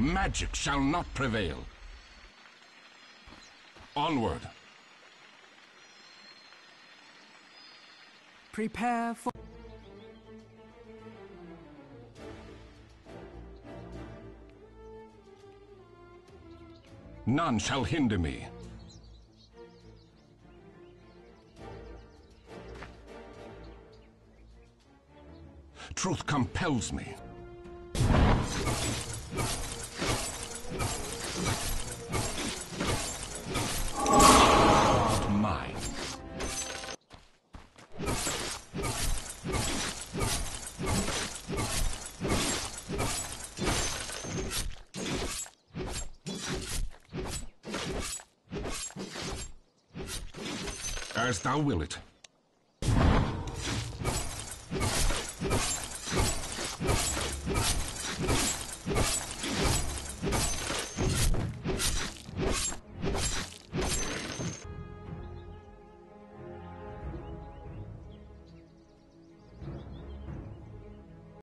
Magic shall not prevail. Onward. Prepare for... None shall hinder me. Truth compels me. As thou will it.